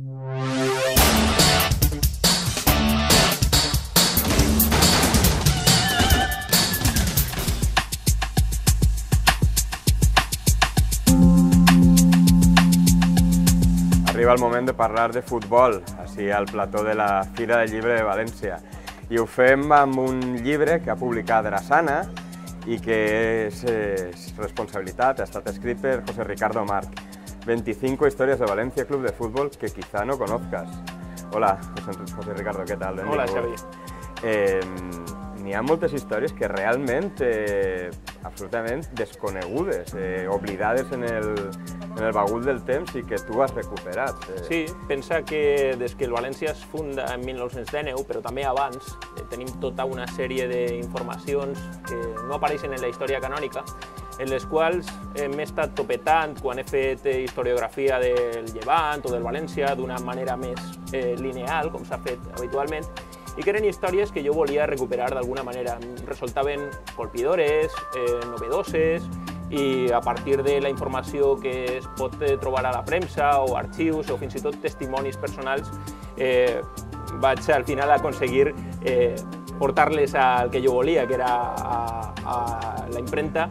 Arriba el moment de parlar de futbol, així al plató de la Fira del Llibre de València. I ho fem amb un llibre que ha publicat Drassana i que és, és responsabilitat, ha estat escrit per José Ricardo Marc. 25 historias de Valencia Club de Fútbol que quizá no conozcas. Hola, José, José Ricardo, què tal? Hola. Xavi. Eh, N'hi ha moltes històries que realment, eh, absolutament desconegudes, eh, oblidades en el, en el bagul del temps i que tu has recuperat. Eh. Sí, pensa que des que el València es funda en 1919, però també abans, eh, tenim tota una sèrie d'informacions que no apareixen en la història canònica, en les quals m'he estat topetant quan he fet eh, historiografia del Llevant o del València d'una manera més eh, lineal, com s'ha fet habitualment, i que eren històries que jo volia recuperar d'alguna manera. Resultaven colpidores, eh, novedoses, i a partir de la informació que es pot eh, trobar a la premsa o arxius o fins i tot testimonis personals, eh, vaig al final aconseguir eh, portar-les al que jo volia, que era a, a la imprenta,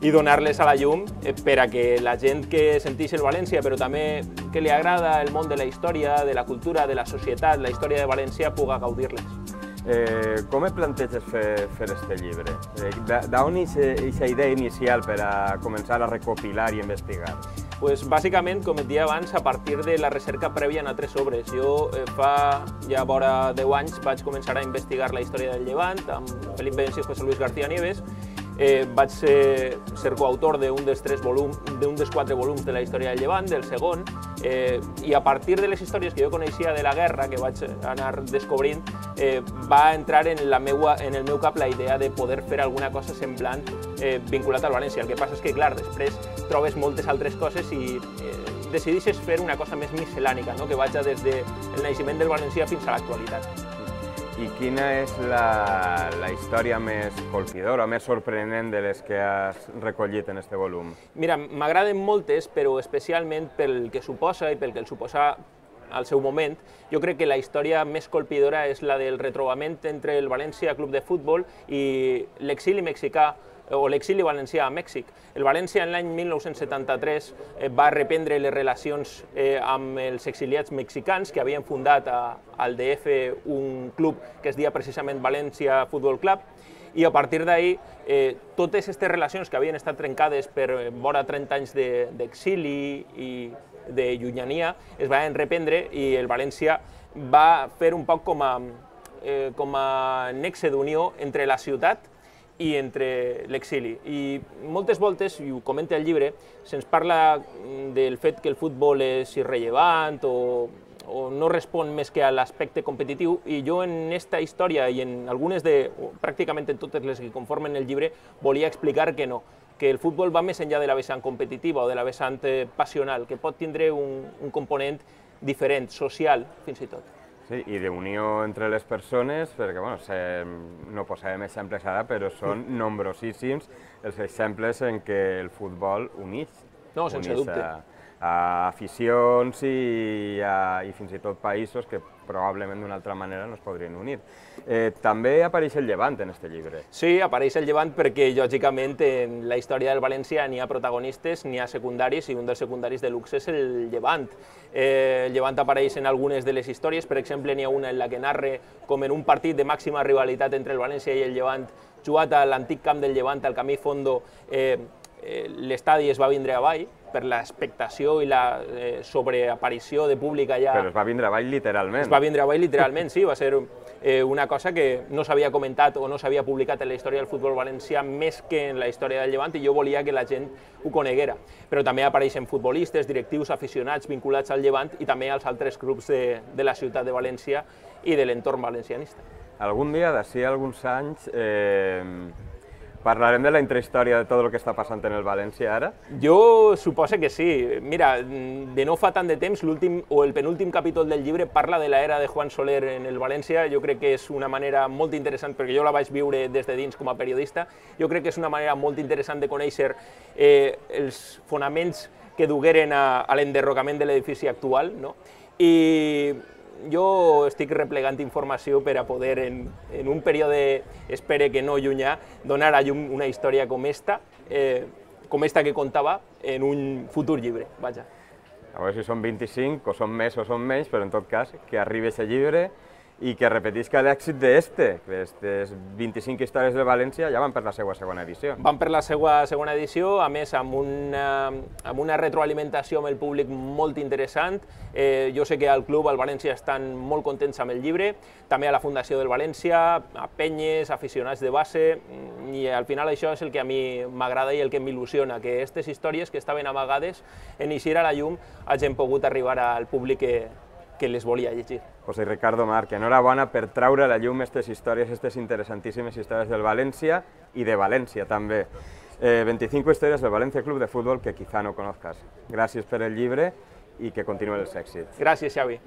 i donar-les a la llum eh, per a que la gent que senteix el València, però també que li agrada el món de la història, de la cultura, de la societat, la història de València, puga gaudir-les. Eh, com et planteges fer, fer este llibre? Eh, D'on és aquesta idea inicial per a començar a recopilar i investigar? Pues, bàsicament, com et dia abans, a partir de la recerca prèvia en altres obres. Jo eh, fa ja vora 10 anys vaig començar a investigar la història del Llevant amb Felip Benz i José Luis García Nieves eh, vaig ser, ser coautor d'un dels, tres volum, d'un dels quatre volums de la història del Llevant, del segon, eh, i a partir de les històries que jo coneixia de la guerra, que vaig anar descobrint, eh, va entrar en, la meua, en el meu cap la idea de poder fer alguna cosa semblant eh, vinculat al València. El que passa és que, clar, després trobes moltes altres coses i eh, decideixes fer una cosa més miscel·lànica, no? que vaja des del naixement del València fins a l'actualitat. I quina és la, la història més colpidora, més sorprenent de les que has recollit en este volum? Mira, m'agraden moltes, però especialment pel que suposa i pel que el suposa al seu moment. Jo crec que la història més colpidora és la del retrobament entre el València Club de Futbol i l'exili mexicà o l'exili valencià a Mèxic. El València en l'any 1973 eh, va reprendre les relacions eh, amb els exiliats mexicans que havien fundat a, al DF un club que es dia precisament València Futbol Club i a partir d'ahir eh, totes aquestes relacions que havien estat trencades per vora 30 anys d'exili de, i de llunyania es van reprendre i el València va fer un poc com a, eh, com a nexe d'unió entre la ciutat i entre l'exili. I moltes voltes, i ho comenta el llibre, se'ns parla del fet que el futbol és irrellevant o, o no respon més que a l'aspecte competitiu i jo en esta història i en algunes de, pràcticament en totes les que conformen el llibre, volia explicar que no, que el futbol va més enllà de la vessant competitiva o de la vessant eh, passional, que pot tindre un, un component diferent, social, fins i tot. Sí, i d'unió entre les persones, perquè bueno, se, no posarem exemples ara, però són nombrosíssims els exemples en què el futbol uneix. No, sense uneix dubte. A, a aficions i, a, i fins i tot països que probablement d'una altra manera no es podrien unir. Eh, també apareix el Llevant en este llibre. Sí, apareix el Llevant perquè, lògicament, en la història del València n'hi ha protagonistes, n'hi ha secundaris, i un dels secundaris de luxe és el Llevant. Eh, el Llevant apareix en algunes de les històries, per exemple, n'hi ha una en la que narra com en un partit de màxima rivalitat entre el València i el Llevant, jugat a l'antic camp del Llevant, al camí Fondo, eh, eh, l'estadi es va vindre avall, per l'expectació i la eh, sobreaparició de públic allà. Però es va vindre avall literalment. Es va vindre avall literalment, sí, va ser eh, una cosa que no s'havia comentat o no s'havia publicat en la història del futbol valencià més que en la història del Llevant i jo volia que la gent ho coneguera. Però també apareixen futbolistes, directius, aficionats vinculats al Llevant i també als altres grups de, de la ciutat de València i de l'entorn valencianista. Algun dia, d'ací alguns anys, eh, Parlarem de la intrahistòria de tot el que està passant en el València ara? Jo suposo que sí. Mira, de no fa tant de temps, l'últim o el penúltim capítol del llibre parla de l'era de Juan Soler en el València. Jo crec que és una manera molt interessant, perquè jo la vaig viure des de dins com a periodista, jo crec que és una manera molt interessant de conèixer eh, els fonaments que dugueren a, a l'enderrocament de l'edifici actual, no? i jo estic replegant informació per a poder, en, en un període, espere que no llunyà, donar a llum una història com esta, eh, com esta que contava en un futur llibre, vaja. A veure si són 25, o són més o són menys, però en tot cas, que arribi aquest llibre i que repetisca l'èxit d'este, que aquestes 25 històries de València ja van per la seva segona edició. Van per la seva segona edició, a més amb una, amb una retroalimentació amb el públic molt interessant. Eh, jo sé que al club, al València, estan molt contents amb el llibre, també a la Fundació del València, a penyes, aficionats de base, i al final això és el que a mi m'agrada i el que m'il·lusiona, que aquestes històries que estaven amagades en eixir a la llum hagin pogut arribar al públic que, que les volia llegir. José Ricardo Marc, enhorabona per traure a la llum aquestes històries, aquestes interessantíssimes històries del València i de València també. Eh, 25 històries del València Club de Futbol que quizá no conozcas. Gràcies per el llibre i que continuen els èxits. Gràcies, Xavi.